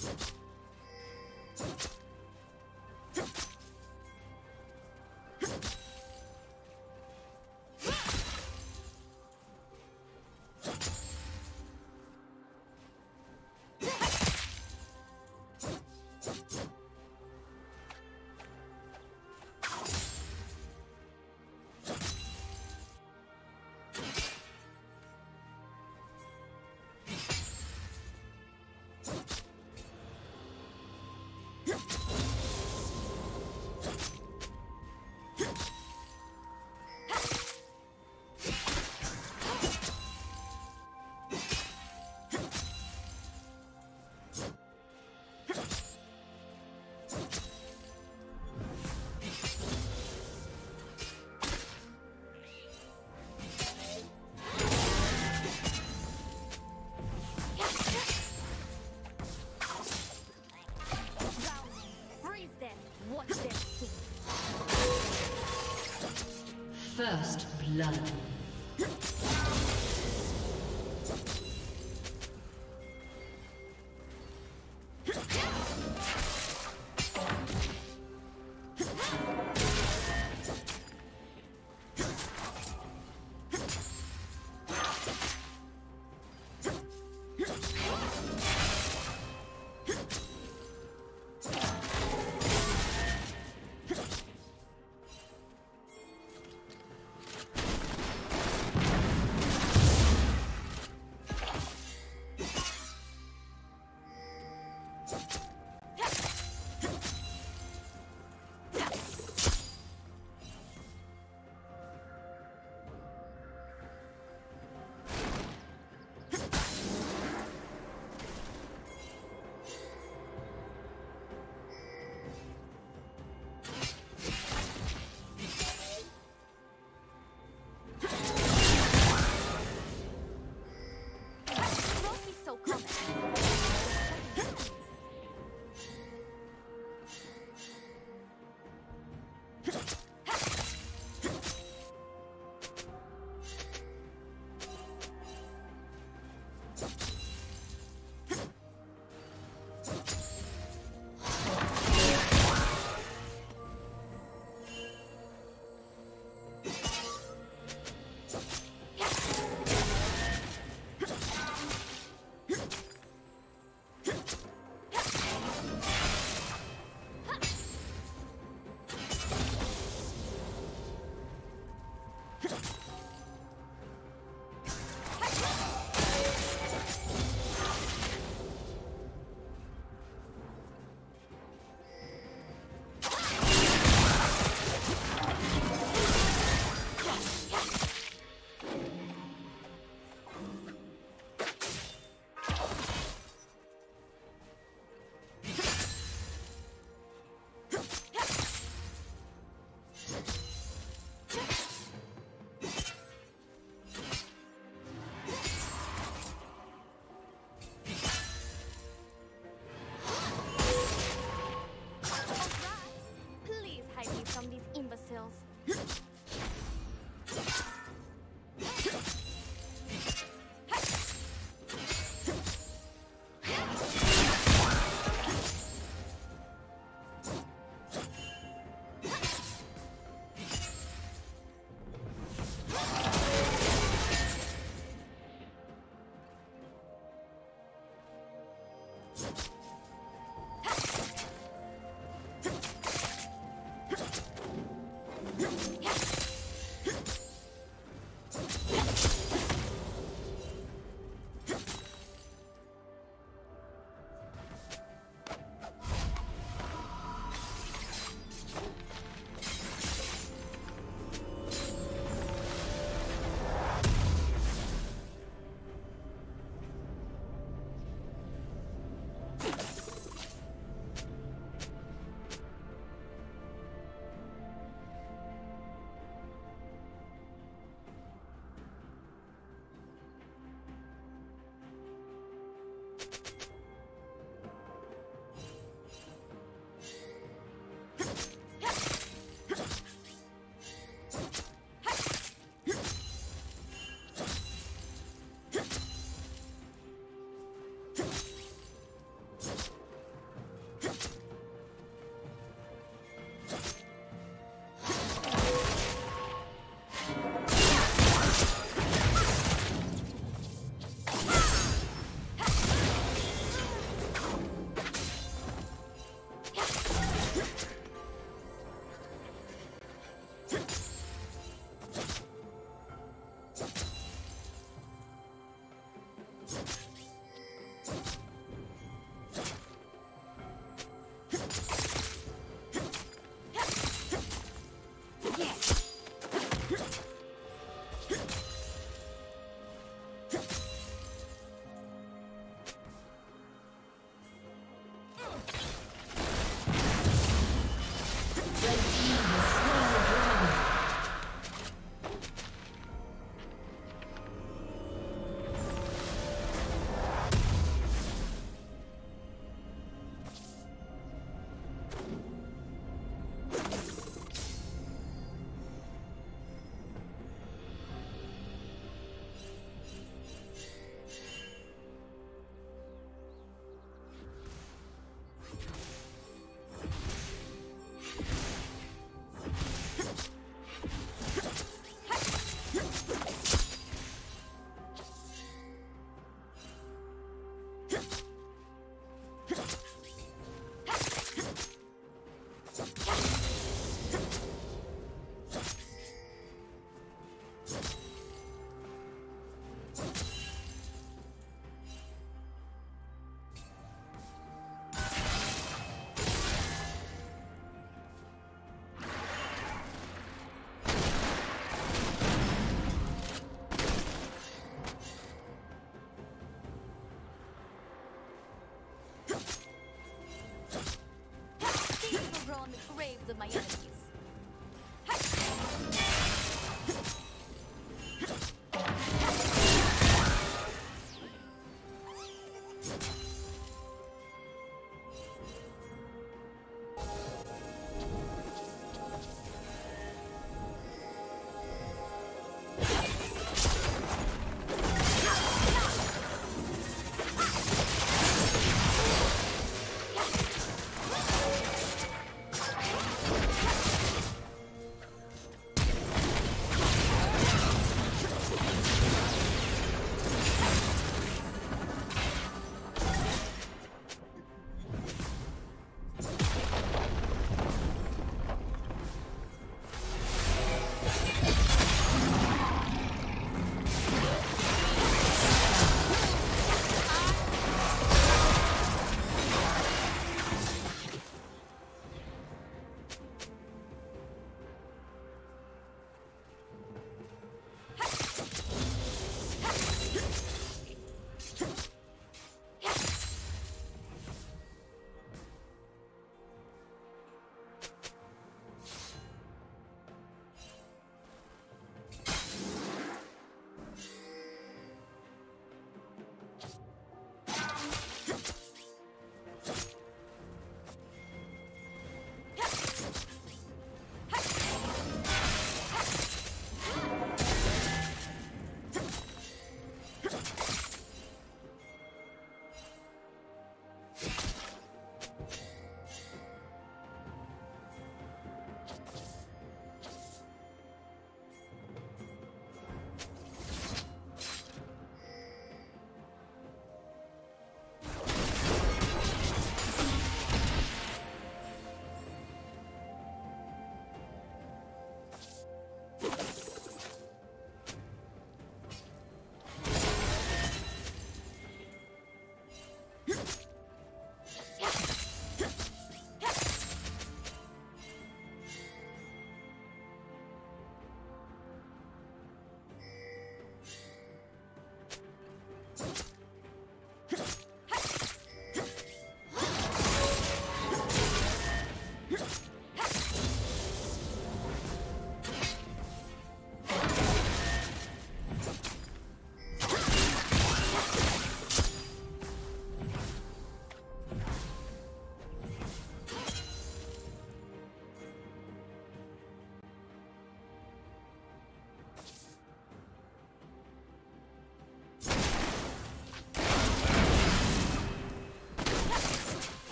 Let's go. Blood.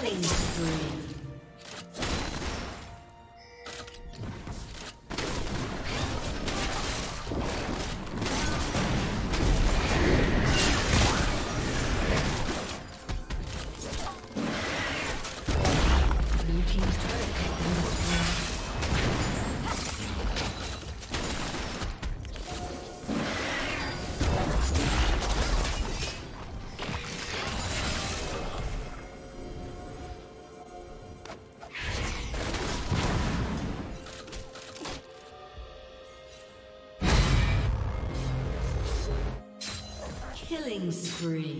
Killing spree. Spree.